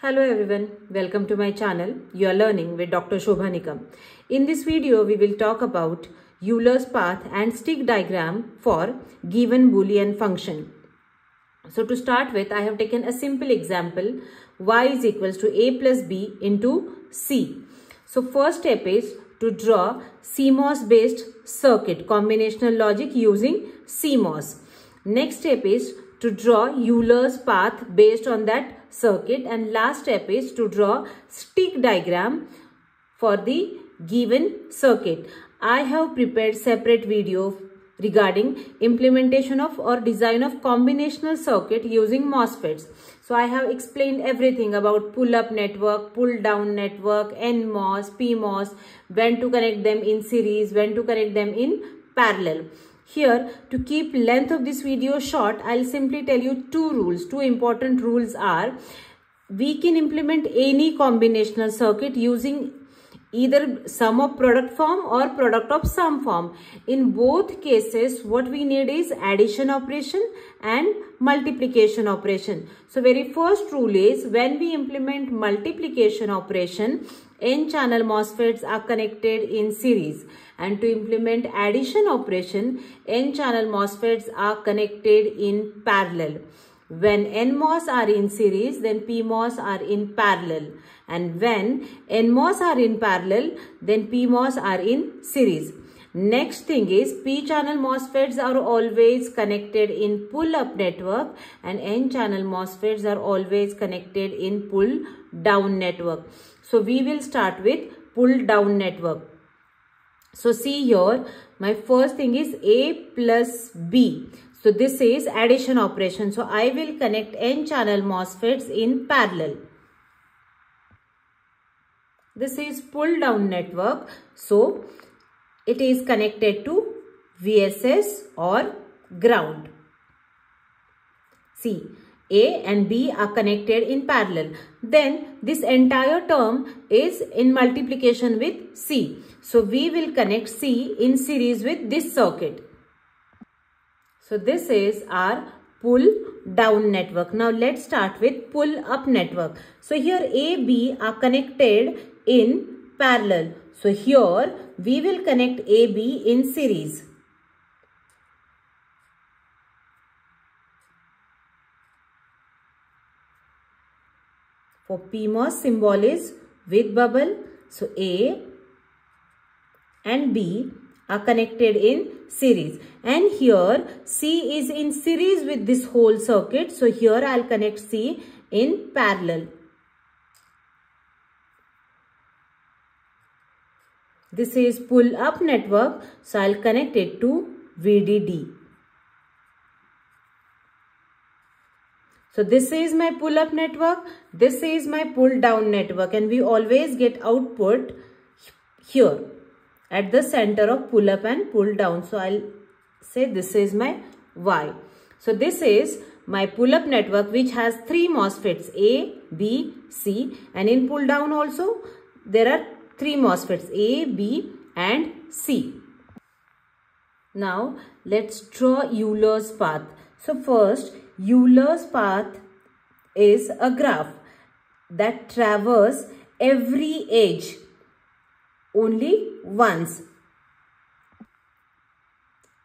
Hello everyone, welcome to my channel. You are learning with Dr. Shobha Nikam. In this video, we will talk about Euler's path and stick diagram for given Boolean function. So to start with, I have taken a simple example y is equals to a plus b into c. So first step is to draw CMOS based circuit combinational logic using CMOS. Next step is to draw Euler's path based on that circuit and last step is to draw stick diagram for the given circuit. I have prepared separate video regarding implementation of or design of combinational circuit using MOSFETs. So I have explained everything about pull-up network, pull-down network, NMOS, PMOS, when to connect them in series, when to connect them in parallel. Here, to keep length of this video short, I'll simply tell you two rules. Two important rules are, we can implement any combinational circuit using either sum of product form or product of sum form. In both cases, what we need is addition operation and multiplication operation. So, very first rule is when we implement multiplication operation, N-channel MOSFETs are connected in series and to implement addition operation, N-channel MOSFETs are connected in parallel. When NMOS are in series, then PMOS are in parallel. And when NMOS are in parallel, then PMOS are in series. Next thing is P-channel MOSFETs are always connected in pull-up network and N-channel MOSFETs are always connected in pull-down network. So we will start with pull-down network. So see here, my first thing is A plus B. So this is addition operation. So I will connect N channel MOSFETs in parallel. This is pull down network. So it is connected to VSS or ground. See A and B are connected in parallel. Then this entire term is in multiplication with C. So we will connect C in series with this circuit. So this is our pull down network. Now let's start with pull up network. So here A, B are connected in parallel. So here we will connect A, B in series. For PMOS symbol is with bubble. So A and B are connected in series and here C is in series with this whole circuit so here I'll connect C in parallel this is pull up network so I'll connect it to VDD so this is my pull up network this is my pull down network and we always get output here at the center of pull up and pull down. So I'll say this is my Y. So this is my pull up network which has three MOSFETs A, B, C and in pull down also there are three MOSFETs A, B and C. Now let's draw Euler's path. So first Euler's path is a graph that traverses every edge only once.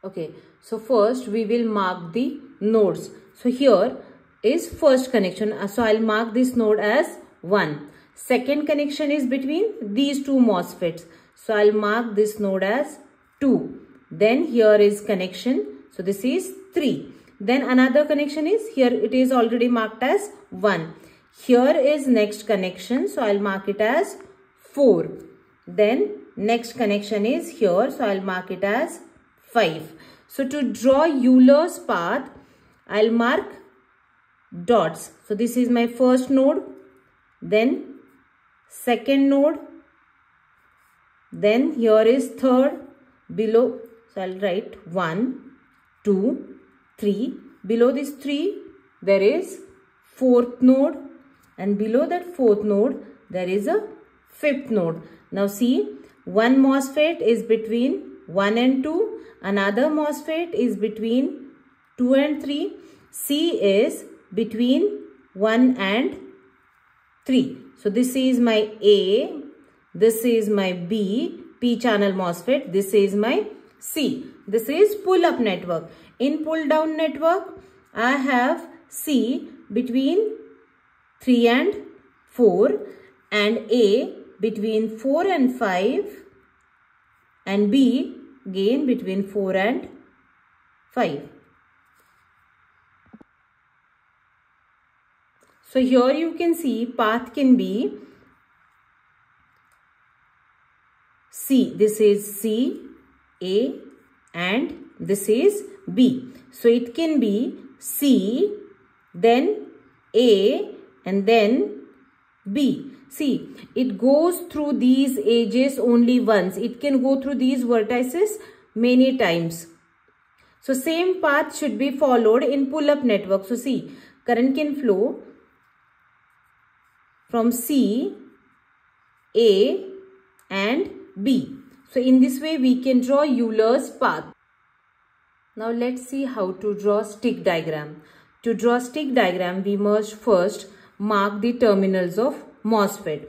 Okay, so first we will mark the nodes. So here is first connection. So I'll mark this node as 1. Second connection is between these two MOSFETs. So I'll mark this node as 2. Then here is connection. So this is 3. Then another connection is here it is already marked as 1. Here is next connection. So I'll mark it as 4. Then next connection is here. So I'll mark it as 5. So to draw Euler's path, I'll mark dots. So this is my first node. Then second node. Then here is third. Below, so I'll write 1, 2, 3. Below this 3, there is fourth node. And below that fourth node, there is a fifth node. Now see, one MOSFET is between 1 and 2. Another MOSFET is between 2 and 3. C is between 1 and 3. So this is my A, this is my B, P channel MOSFET, this is my C. This is pull-up network. In pull-down network, I have C between 3 and 4 and A between 4 and 5 and B gain between 4 and 5. So here you can see path can be C. This is C, A and this is B. So it can be C, then A and then B. See, it goes through these edges only once. It can go through these vertices many times. So same path should be followed in pull-up network. So see, current can flow from C, A and B. So in this way we can draw Euler's path. Now let's see how to draw stick diagram. To draw stick diagram we must first mark the terminals of MOSFET.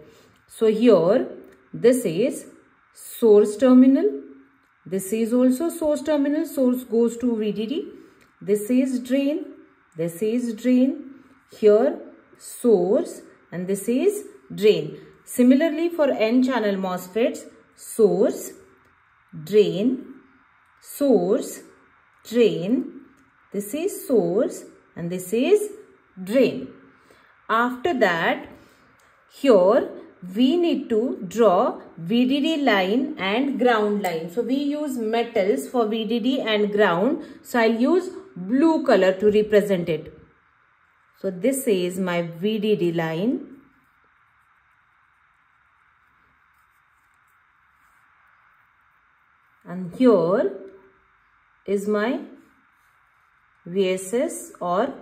So here this is source terminal. This is also source terminal. Source goes to VDD. This is drain. This is drain. Here source and this is drain. Similarly for N channel MOSFETs, source, drain, source, drain, this is source and this is drain. After that, here we need to draw VDD line and ground line. So we use metals for VDD and ground. So I'll use blue color to represent it. So this is my VDD line. And here is my VSS or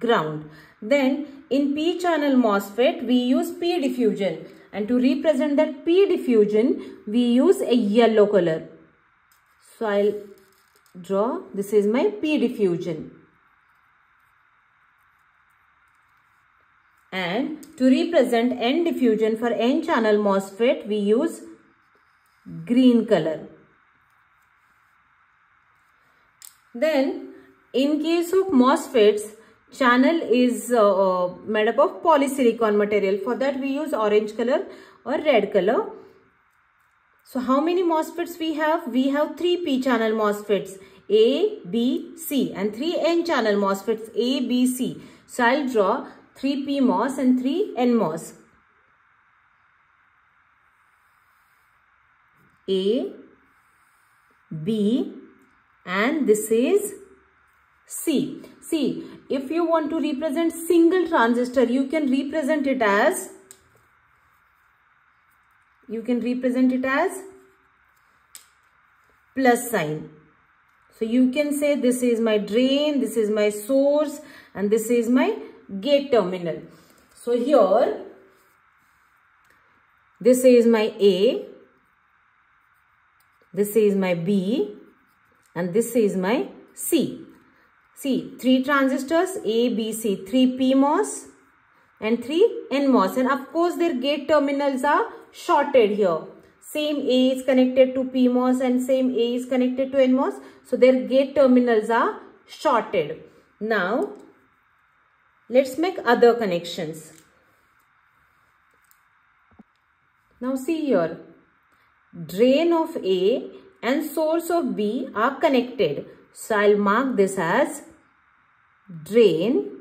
ground. Then in P channel MOSFET we use P diffusion and to represent that P diffusion we use a yellow color. So I'll draw this is my P diffusion. And to represent N diffusion for N channel MOSFET we use green color. Then in case of MOSFETs channel is uh, uh, made up of polysilicon material for that we use orange color or red color. So how many MOSFETs we have? We have 3 P channel MOSFETs A, B, C and 3 N channel MOSFETs A, B, C. So I'll draw 3 PMOS and 3 NMOS. A, B and this is C. See, if you want to represent single transistor, you can represent it as, you can represent it as plus sign. So you can say this is my drain, this is my source and this is my gate terminal. So here, this is my A, this is my B and this is my C. See, three transistors A, B, C, three PMOS and three NMOS and of course their gate terminals are shorted here. Same A is connected to PMOS and same A is connected to NMOS. So their gate terminals are shorted. Now Let's make other connections. Now see here, drain of A and source of B are connected. So I'll mark this as drain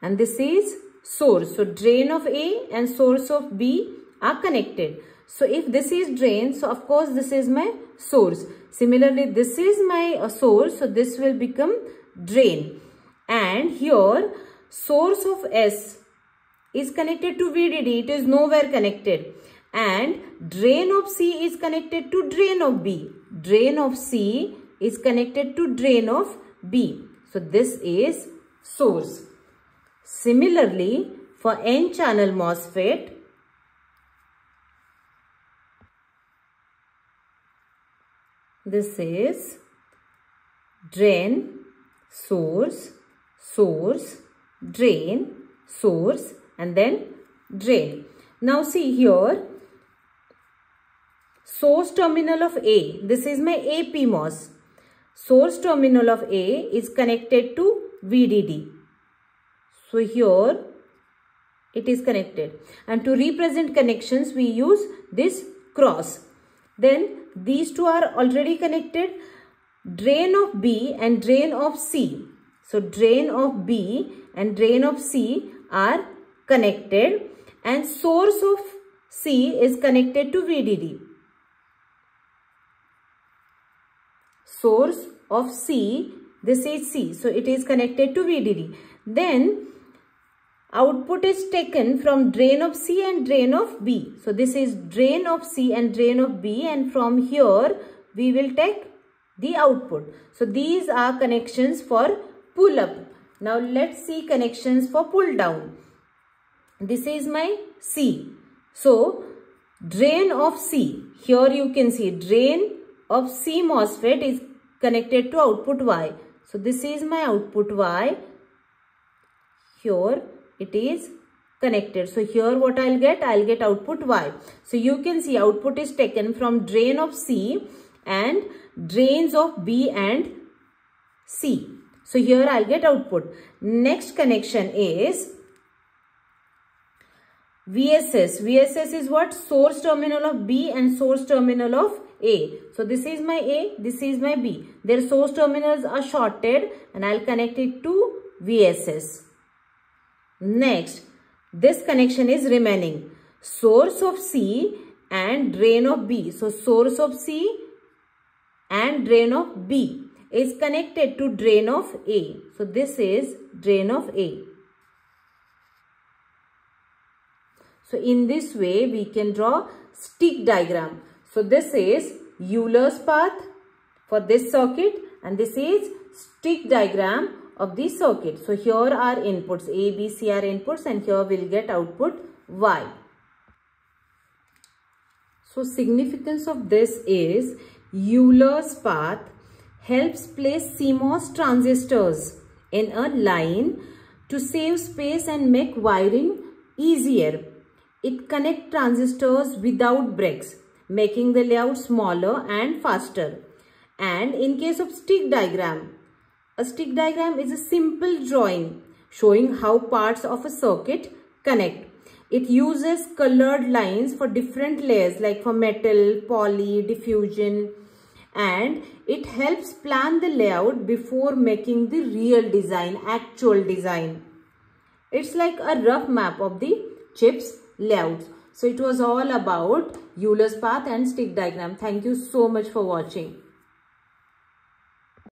and this is source. So drain of A and source of B are connected. So if this is drain, so of course this is my source. Similarly, this is my uh, source, so this will become drain. And here source of S is connected to VDD, it is nowhere connected. And drain of C is connected to drain of B. Drain of C is connected to drain of B. So this is source. Similarly, for N-channel MOSFET, this is drain, source, source, drain, source and then drain. Now see here, source terminal of A, this is my A PMOS. Source terminal of A is connected to VDD. So here it is connected and to represent connections we use this cross. Then these two are already connected drain of B and drain of C. So drain of B and drain of C are connected and source of C is connected to VDD. Source of C, this is C. So it is connected to VDD. Then output is taken from drain of C and drain of B. So this is drain of C and drain of B and from here we will take the output. So these are connections for pull up. Now let's see connections for pull down. This is my C. So drain of C. Here you can see drain of C MOSFET is connected to output Y. So this is my output Y. Here it is connected. So here what I'll get? I'll get output Y. So you can see output is taken from drain of C and drains of B and C. So here I'll get output. Next connection is VSS. VSS is what? Source terminal of B and source terminal of A. So this is my A, this is my B. Their source terminals are shorted and I'll connect it to VSS. Next, this connection is remaining. Source of C and drain of B. So source of C and drain of B is connected to drain of A. So this is drain of A. So in this way we can draw stick diagram. So this is Euler's path for this circuit and this is stick diagram of the circuit. So here are inputs A, B, C are inputs and here we'll get output Y. So significance of this is Euler's path helps place CMOS transistors in a line to save space and make wiring easier. It connects transistors without breaks, making the layout smaller and faster. And in case of stick diagram, a stick diagram is a simple drawing showing how parts of a circuit connect. It uses colored lines for different layers like for metal, poly, diffusion and it helps plan the layout before making the real design, actual design. It's like a rough map of the chips layouts. So it was all about Euler's path and stick diagram. Thank you so much for watching.